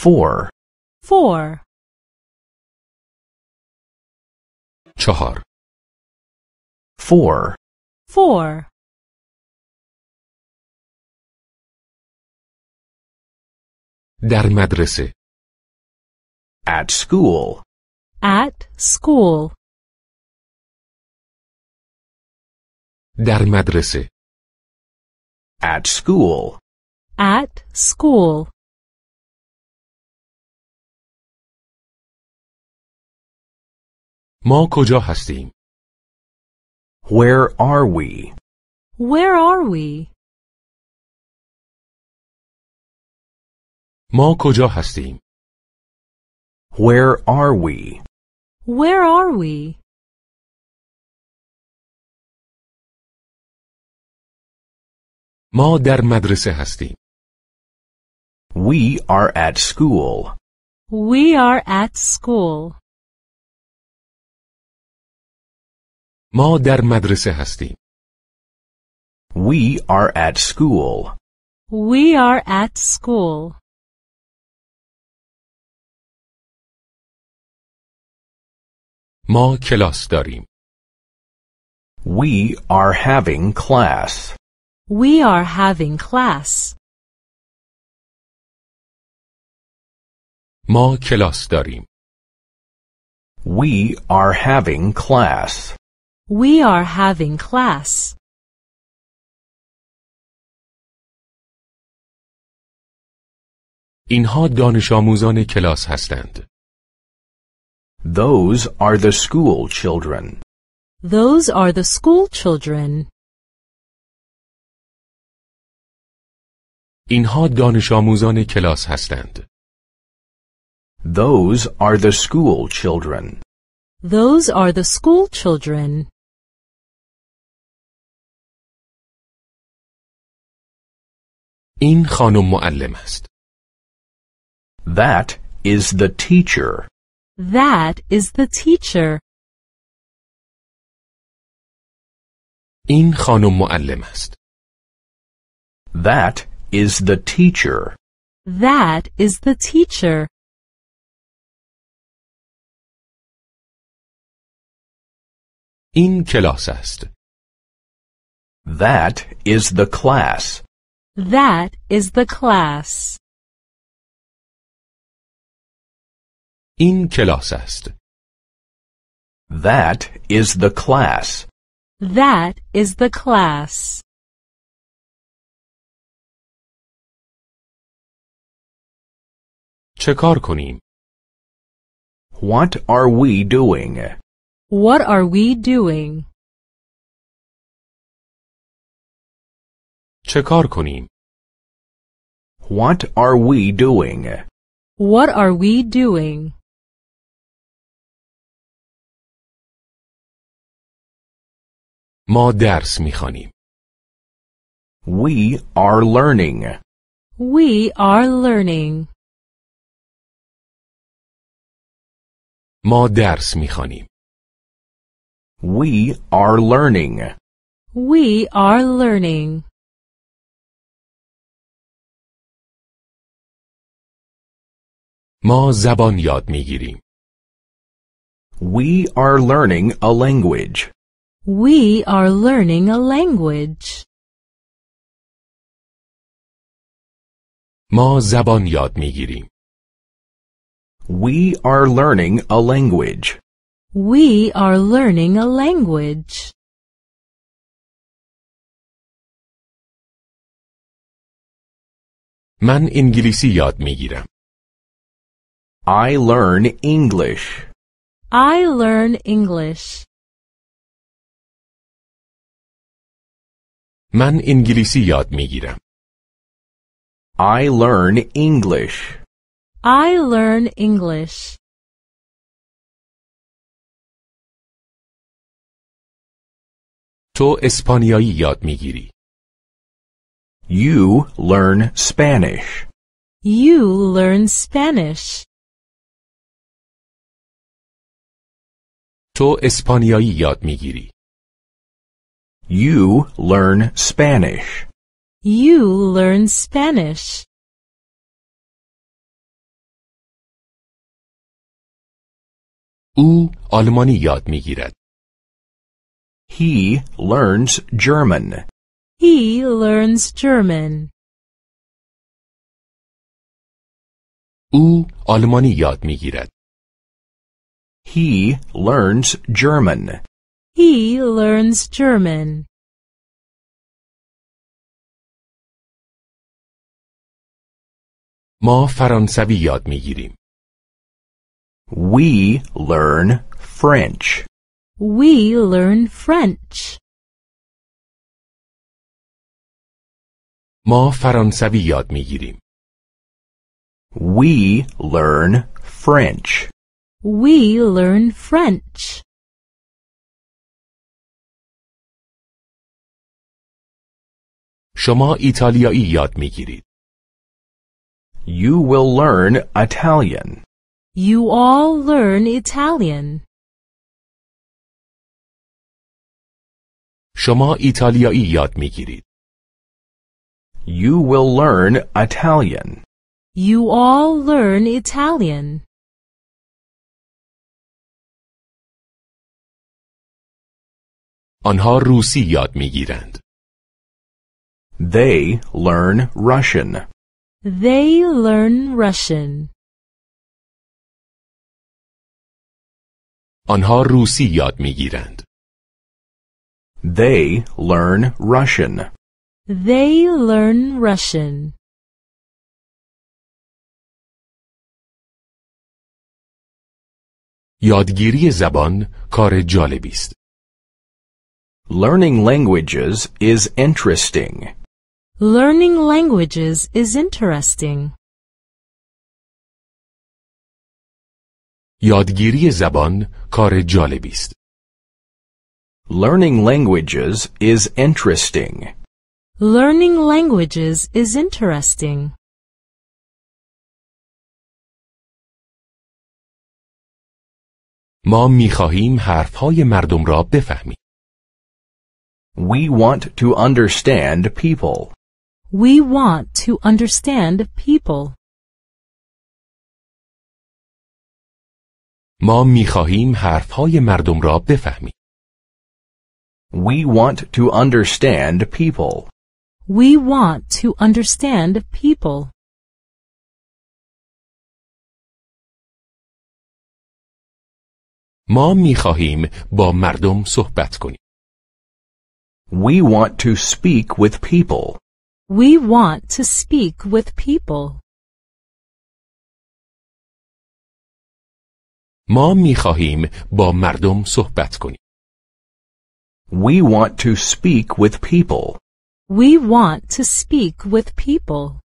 Four. four, چهار Four. four, در مدرسه At school. at school, در مدرسه At school. at school, ما کجا هستیم Where are we? where are we? ما کجا هستیم Where are we? Where are we? ما در مدرسه هستیم We are at school. We are at school. ما در مدرسه هستیم We are at school. We are at school. ما کلاس داریم We are having class. We are having class. ما کلاس داریم We are having class. We are having class. اینها دانش آموزان کلاس هستند Those are the school children. Those are the school children. اینها دانش آموزان کلاس هستند Those are the school children. Those are the school children. این خانم معلم است That is the teacher. That is the teacher. این خانم معلم است That is the teacher. That is the teacher. این کلاس است That is the class. That is the class. این کلاس است That is the class. That is the class. چه کار کنیم What are we doing? What are we doing? چه کار کنیم What are we doing? What are we doing? ما درس میخوانیم We are learning. We are learning. ما درس میخوانیم We are learning. We are learning. ما زبان یاد میگیریم We are learning a language. We are learning a language. ما زبان یاد میگیریم We are learning a language. We are learning a language. من انگلیسی یاد میگیرم I learn English. I learn English. من انگلیسی یاد میگیرم I learn English. I learn English. تو اسپانیایی یاد میگیری You learn Spanish. You learn Spanish. تو اسپانیایی یاد میگیری. You learn Spanish. You learn Spanish. او آلمانی یاد میگیرد. He learns German. He learns German. او آلمانی یاد میگیرد. He learns German. He learns German. ما فرانسوی یاد می گیریم. We learn French. We learn French. ما فرانسوی یاد می گیریم. We learn French. We learn French. شما ایتالیایی یاد می گیرید. You will learn Italian. You all learn Italian. شما ایتالیایی یاد می گیرید. You will learn Italian. You all learn Italian. آنها روسی یاد می گیرند. They learn Russian. They learn Russian. آنها روسی یاد می گیرند. They learn Russian. They learn Russian. یادگیری زبان کار جالبی است. Learning languages is interesting. Learning languages is interesting. یادگیری زبان کار جالبی است. Learning languages is interesting. Learning languages is interesting. ما می خواهیم حرفهای مردم را بفهمیم. We want to understand people. We want to understand people. ما می خواهیم حرفهای مردم را بفهمیم. We want to understand people. We want to understand people. ما می خواهیم با مردم صحبت کنیم. We want to speak with people. We want to speak with people. ما می خواهیم با مردم صحبت کنیم. We want to speak with people. We want to speak with people.